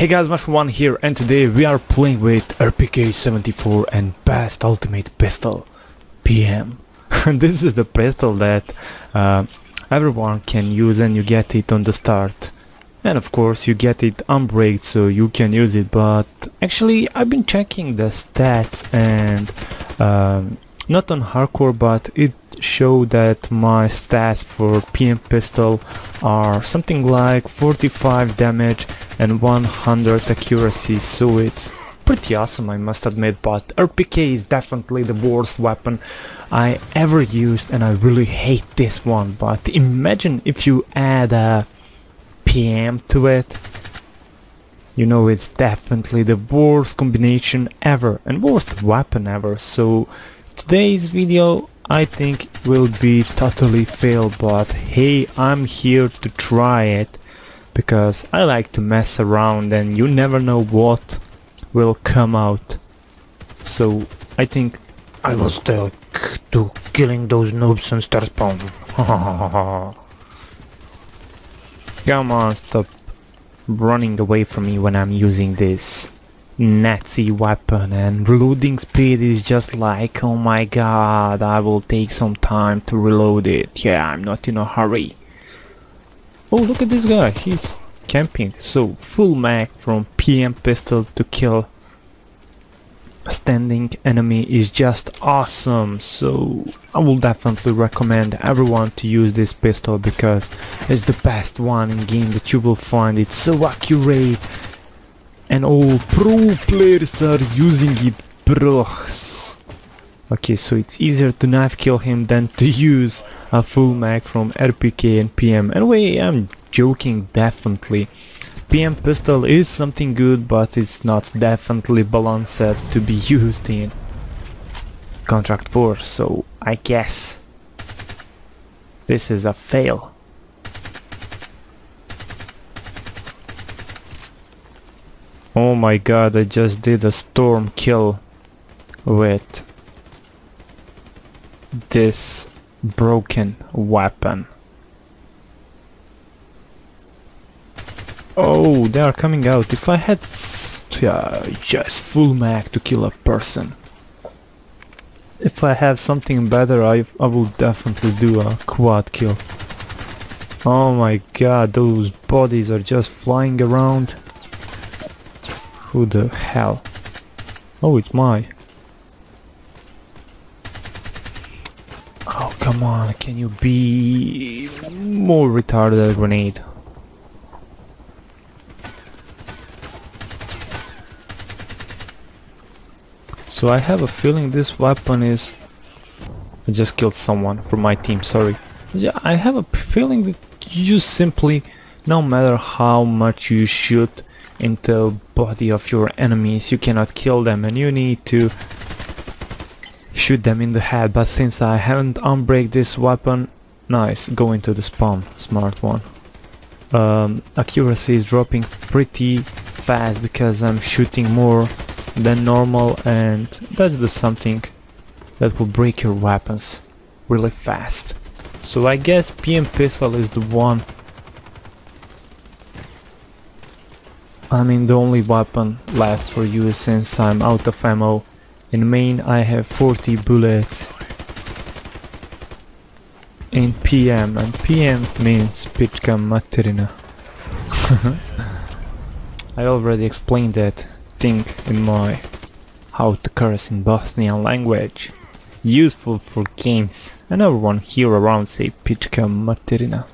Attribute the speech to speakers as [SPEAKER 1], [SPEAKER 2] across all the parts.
[SPEAKER 1] Hey guys, MarshalONE here and today we are playing with RPK-74 and Best Ultimate Pistol PM. this is the pistol that uh, everyone can use and you get it on the start. And of course you get it unbraked so you can use it but actually I've been checking the stats and um, not on hardcore but it showed that my stats for PM pistol are something like 45 damage and 100 accuracy so it's pretty awesome I must admit but RPK is definitely the worst weapon I ever used and I really hate this one but imagine if you add a PM to it. You know it's definitely the worst combination ever and worst weapon ever so today's video I think will be totally fail but hey I'm here to try it because I like to mess around and you never know what will come out. So I think I will stick to killing those noobs and star spawn. Come on stop running away from me when I'm using this Nazi weapon and reloading speed is just like oh my god I will take some time to reload it. Yeah I'm not in a hurry oh look at this guy. He's camping. So full mag from PM pistol to kill. A standing enemy is just awesome. So I will definitely recommend everyone to use this pistol because it's the best one in game that you will find. It's so accurate. And all pro players are using it. Bros okay so it's easier to knife kill him than to use a full mag from RPK and PM anyway I'm joking definitely. PM pistol is something good but it's not definitely balanced to be used in Contract Wars so I guess this is a fail. Oh my god, I just did a storm kill with this broken weapon. Oh, they are coming out. If I had yeah, just full mag to kill a person. If I have something better, I, I will definitely do a quad kill. Oh my god, those bodies are just flying around. Who the hell? Oh, it's my. Oh, come on, can you be more retarded than a grenade? So I have a feeling this weapon is... I just killed someone from my team, sorry. Yeah, I have a feeling that you simply, no matter how much you shoot, into body of your enemies you cannot kill them and you need to shoot them in the head but since I haven't unbreak this weapon nice go into the spawn smart one um, accuracy is dropping pretty fast because I'm shooting more than normal and that's the something that will break your weapons really fast so I guess PM pistol is the one I mean the only weapon left for you since I'm out of ammo. In main I have 40 bullets. In PM and PM means Pichka Materina. I already explained that thing in my how to curse in Bosnian language. Useful for games and everyone here around say Pichka Materina.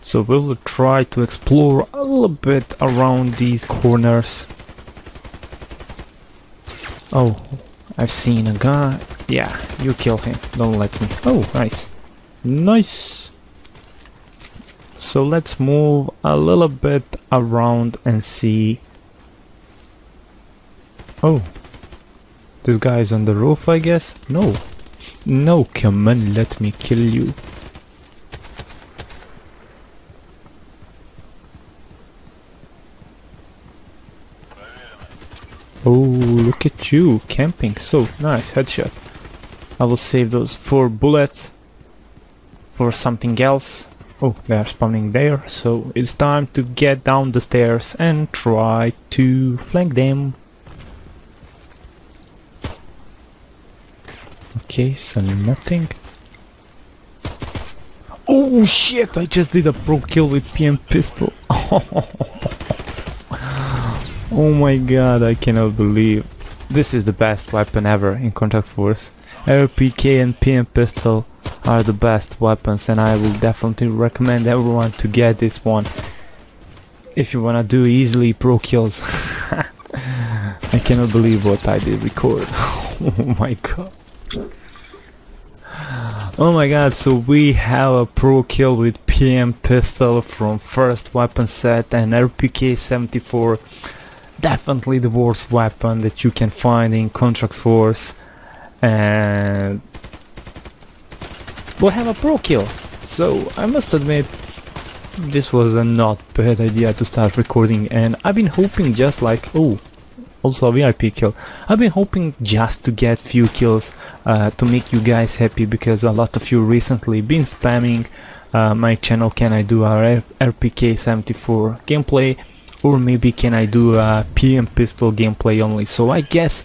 [SPEAKER 1] So we will try to explore a little bit around these corners. Oh, I've seen a guy. Yeah, you kill him. Don't let me. Oh, nice. Nice. So let's move a little bit around and see. Oh, this guy is on the roof, I guess? No. No, come on, let me kill you. Oh, look at you, camping. So nice, headshot. I will save those four bullets for something else. Oh, they are spawning there, so it's time to get down the stairs and try to flank them. Okay, so nothing. Oh shit, I just did a pro kill with PM pistol. oh my god, I cannot believe. This is the best weapon ever in Contract Wars. RPK and PM pistol are the best weapons and I will definitely recommend everyone to get this one if you wanna do easily pro kills. I cannot believe what I did record. oh my god. Oh my god, so we have a pro kill with PM pistol from first weapon set and RPK 74. Definitely the worst weapon that you can find in Contract Wars. And we have a pro kill. So I must admit this was a not bad idea to start recording and I've been hoping just like oh also a VIP kill. I've been hoping just to get few kills uh, to make you guys happy because a lot of you recently been spamming uh, my channel can I do a RPK 74 gameplay or maybe can I do a PM pistol gameplay only so I guess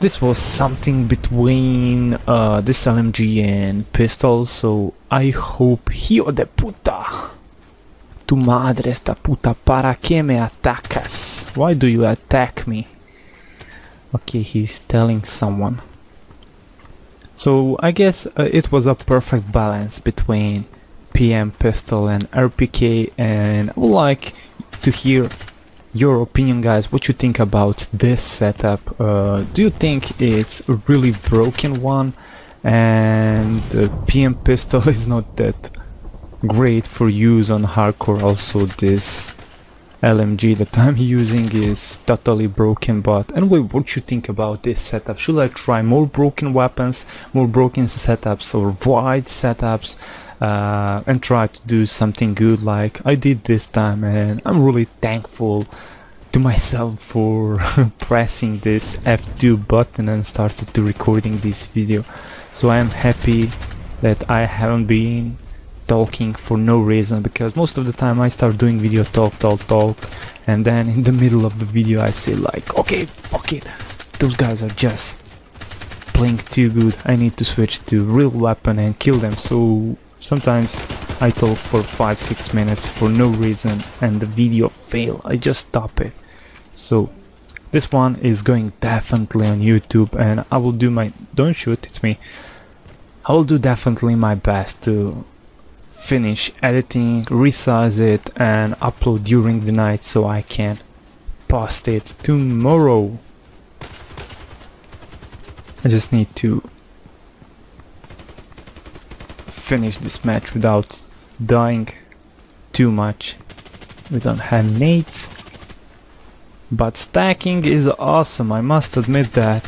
[SPEAKER 1] this was something between uh, this LMG and pistol so I hope Hijo de puta Tu madre esta puta, ¿para qué me atacas? Why do you attack me? Okay, he's telling someone. So I guess uh, it was a perfect balance between PM pistol and RPK and like to hear your opinion guys. What you think about this setup? Uh, do you think it's a really broken one? And the PM pistol is not that great for use on hardcore. Also this LMG that I'm using is totally broken but anyway what you think about this setup? Should I try more broken weapons more broken setups or wide setups uh, and try to do something good like I did this time and I'm really thankful to myself for pressing this F2 button and started to recording this video. So I am happy that I haven't been talking for no reason because most of the time I start doing video talk talk talk and then in the middle of the video I say like okay fuck it. Those guys are just playing too good. I need to switch to real weapon and kill them. So sometimes I talk for 5-6 minutes for no reason and the video fail. I just stop it. So this one is going definitely on YouTube and I will do my don't shoot it's me. I will do definitely my best to finish editing, resize it and upload during the night so I can post it tomorrow. I just need to finish this match without dying too much. We don't have mates. But stacking is awesome, I must admit that.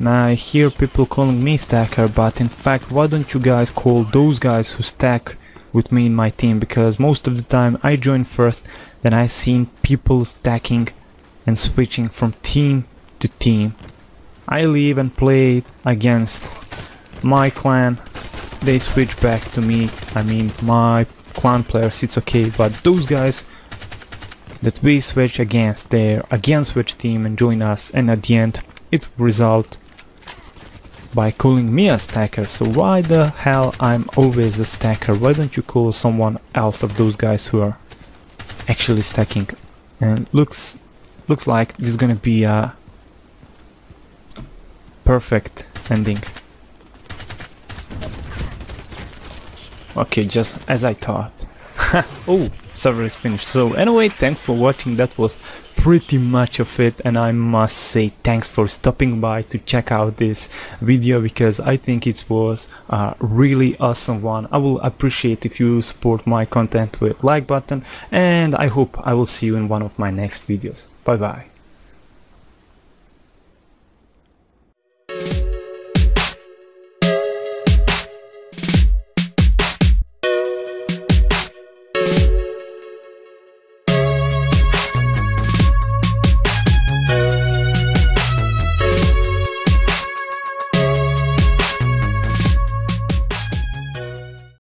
[SPEAKER 1] Now I hear people calling me stacker, but in fact why don't you guys call those guys who stack with me in my team because most of the time I join first then I seen people stacking and switching from team to team. I leave and play against my clan they switch back to me I mean my clan players it's okay but those guys that we switch against they're against which team and join us and at the end it result by calling me a stacker, so why the hell I'm always a stacker? Why don't you call someone else of those guys who are actually stacking? And looks looks like this is gonna be a perfect ending. Okay, just as I thought. oh, server is finished. So anyway, thanks for watching. That was pretty much of it and I must say thanks for stopping by to check out this video because I think it was a really awesome one. I will appreciate if you support my content with like button and I hope I will see you in one of my next videos. Bye bye.